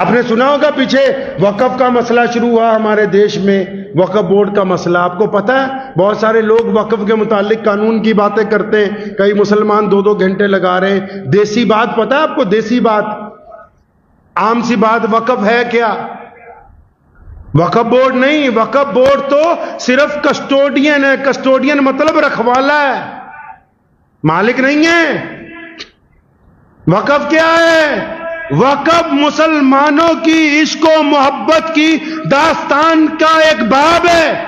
آپ نے سنا ہوگا پیچھے وقف کا مسئلہ شروع ہوا ہمارے دیش میں، وقف بورڈ کا مسئلہ۔ آپ کو پتا ہے، بہت سارے لوگ وقف کے متعلق قانون کی باتیں کرتے ہیں کئی مسلمان دو دو گھنٹے لگا رہے ہیں۔ دیسی بات پتا ہے آپ کو؟ دیسی بات۔ عام سی بات وقف ہے کیا؟ وقف بورڈ نہیں، وقف بورڈ تو صرف کسٹوڈین ہے۔ کسٹوڈین مطلب رکھوالا ہے۔ مالک نہیں ہے۔ وقف کیا ہے؟ وقف مسلمانوں کی عشق و محبت کی داستان کا ایک باب ہے۔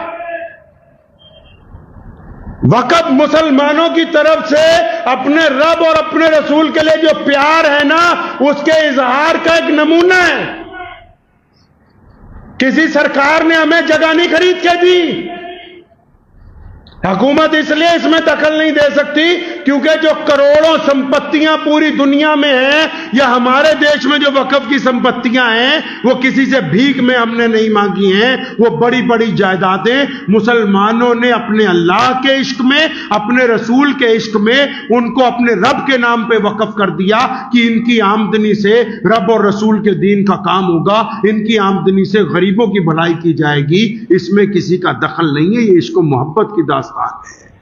وقف مسلمانوں کی طرف سے اپنے رب اور اپنے رسول کے لیے جو پیار ہے نا، اس کے اظہار کا ایک نمونہ ہے۔ کسی سرکار نے ہمیں جگہ نہیں خرید کے دی۔ حکومت اس لیے اس میں دخل نہیں دے سکتی کیونکہ جو کروڑوں سمپتیاں پوری دنیا میں ہیں یا ہمارے دیش میں جو وقف کی سمپتیاں ہیں، وہ کسی سے بھیک میں ہم نے نہیں مانگی ہیں۔ وہ بڑی بڑی جائیدادیں مسلمانوں نے اپنے اللہ کے عشق میں، اپنے رسول کے عشق میں ان کو اپنے رب کے نام پہ وقف کر دیا کہ ان کی آمدنی سے رب اور رسول کے دین کا کام ہوگا، ان کی آمدنی سے غریبوں کی بھلائی کی جائے گی۔ اس میں کسی کا دخل نہیں ہے، یہ عشق و محبت کی داستان ہے۔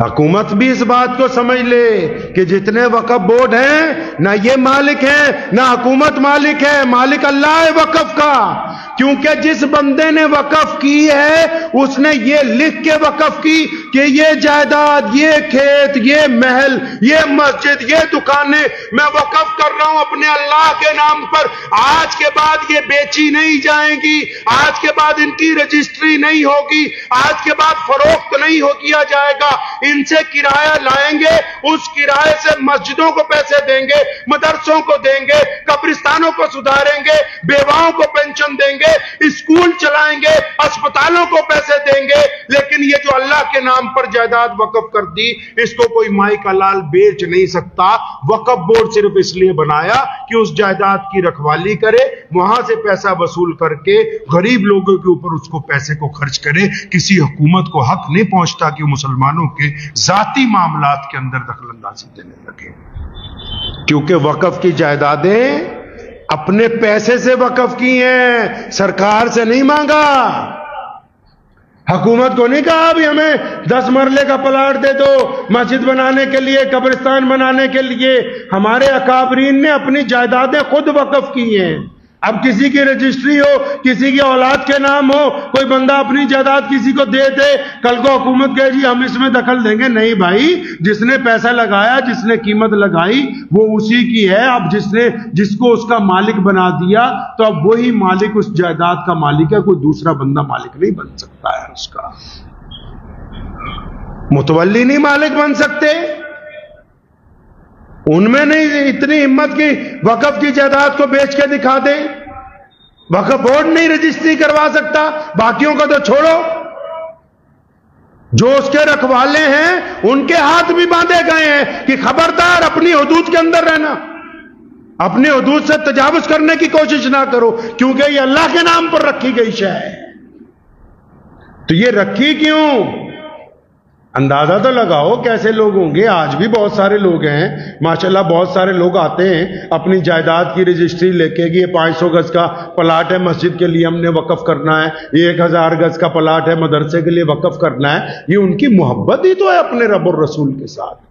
حکومت بھی اس بات کو سمجھ لے کہ جتنے وقف بورڈ ہیں، نہ یہ مالک ہے، نہ حکومت مالک ہے۔ مالک اللہ ہے وقف کا۔ کیونکہ جس بندے نے وقف کی ہے، اس نے یہ لکھ کے وقف کی۔ کہ یہ جائیداد، یہ کھیت، یہ محل، یہ مسجد، یہ دکانیں میں وقف کر رہا ہوں اپنے اللہ کے نام پر۔ آج کے بعد یہ بیچی نہیں جائیں گی، آج کے بعد ان کی رجسٹری نہیں ہوگی، آج کے بعد فروخت نہیں ہو کیا جائے گا۔ ان سے کرایہ لائیں گے، اس کرایہ سے مسجدوں کو پیسے دیں گے، مدرسوں کو دیں گے، قبرستانوں کو سدھاریں گے، بیواؤں کو پینشن دیں گے، اسکول چلائیں گے، اسپتالوں کو پیسے دیں گے۔ لیکن یہ جو اللہ کے نام پر جائیداد وقف کر دی، اس کو کوئی مائی کا لال بیچ نہیں سکتا۔ وقف بورڈ صرف اس لیے بنایا کہ اس جائیداد کی رکھوالی کرے، وہاں سے پیسہ وصول کر کے غریب لوگوں کے اوپر اس کو پیسے کو خرچ کرے۔ کسی حکومت کو حق نہیں پہنچتا کہ مسلمانوں کے ذاتی معاملات کے اندر دخل اندازی دینے لگے۔ کیونکہ وقف کی جائیدادیں اپنے پیسے سے وقف کی ہیں، سرکار سے نہیں مانگا۔ حکومت کو نہیں کہا ابھی ہمیں دس مرلے کا پلاٹ دے دو، مسجد بنانے کے لیے، قبرستان بنانے کے لیے۔ ہمارے اکابرین نے اپنی جائیدادیں خود وقف کی ہیں۔ اب کسی کی رجسٹری ہو، کسی کی اولاد کے نام ہو، کوئی بندہ اپنی جائیداد کسی کو دے دے، کل کو حکومت کہے جی ہم اس میں دخل دیں گے، نہیں بھائی، جس نے پیسہ لگایا، جس نے قیمت لگائی، وہ اسی کی ہے۔ اب جس نے، جس کو اس کا مالک بنا دیا، تو اب وہی مالک اس جائیداد کا مالک ہے، کوئی دوسرا بندہ مالک نہیں بن سکتا ہے اس کا۔ متولی نہیں مالک بن سکتے۔ ان میں نہیں اتنی ہمت کی وقف کی جائیداد کو بیچ کے دکھا دے وقف بورڈ نہیں رجسٹری کروا سکتا، باقیوں کا تو چھوڑو۔ جو اس کے رکھوالے ہیں، ان کے ہاتھ بھی باندھے گئے ہیں کہ خبردار اپنی حدود کے اندر رہنا۔ اپنی حدود سے تجاوز کرنے کی کوشش نہ کرو، کیونکہ یہ اللہ کے نام پر رکھی گئی شے ہے۔ تو یہ رکھی کیوں؟ اندازہ تو لگاؤ کیسے لوگ ہوں گے۔ آج بھی بہت سارے لوگ ہیں۔ ماشاءاللہ بہت سارے لوگ آتے ہیں۔ اپنی جائیداد کی رجسٹری لے کے یہ پانچ سو گز کا پلاٹ ہے، مسجد کے لیے ہم نے وقف کرنا ہے۔ یہ ایک ہزار گز کا پلاٹ ہے، مدرسے کے لیے وقف کرنا ہے۔ یہ ان کی محبت ہی تو ہے اپنے رب الرسول کے ساتھ۔